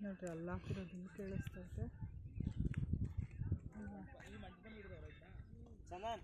ನೋಡ್ರಿ ಅಲ್ಲಿ ಹಾಕಿರೋದು ಕೇಳಿಸ್ತೈತೆ ಚಂದನ್